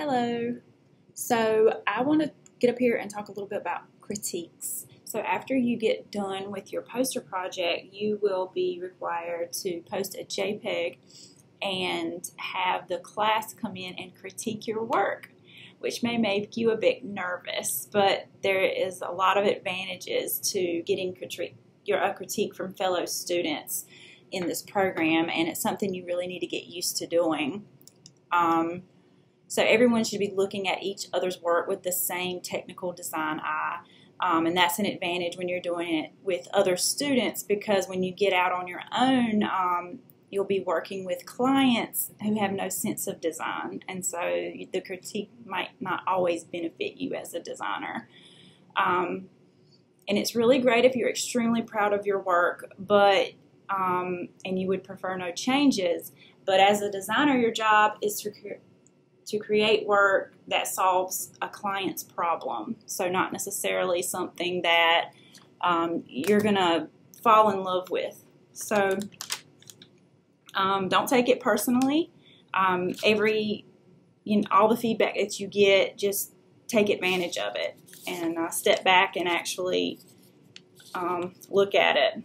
Hello. So I want to get up here and talk a little bit about critiques. So after you get done with your poster project, you will be required to post a JPEG and have the class come in and critique your work, which may make you a bit nervous, but there is a lot of advantages to getting critique, your a critique from fellow students in this program, and it's something you really need to get used to doing. Um, so everyone should be looking at each other's work with the same technical design eye. Um, and that's an advantage when you're doing it with other students because when you get out on your own, um, you'll be working with clients who have no sense of design. And so the critique might not always benefit you as a designer. Um, and it's really great if you're extremely proud of your work, but um, and you would prefer no changes. But as a designer, your job is to to create work that solves a client's problem. So, not necessarily something that um, you're going to fall in love with. So, um, don't take it personally. Um, every, you know, all the feedback that you get, just take advantage of it and uh, step back and actually um, look at it.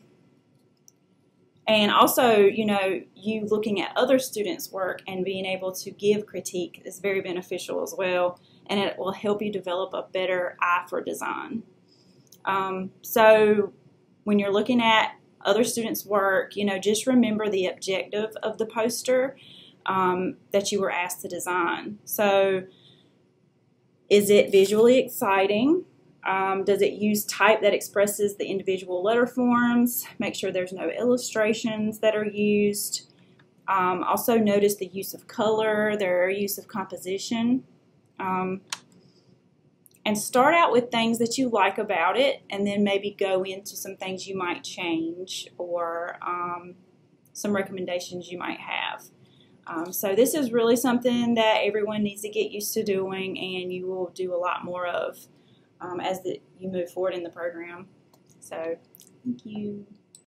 And also, you know, you looking at other students' work and being able to give critique is very beneficial as well, and it will help you develop a better eye for design. Um, so, when you're looking at other students' work, you know, just remember the objective of the poster um, that you were asked to design. So, is it visually exciting? Um, does it use type that expresses the individual letter forms? Make sure there's no illustrations that are used. Um, also notice the use of color, their use of composition. Um, and start out with things that you like about it and then maybe go into some things you might change or um, some recommendations you might have. Um, so this is really something that everyone needs to get used to doing and you will do a lot more of um, as the, you move forward in the program. So, thank you.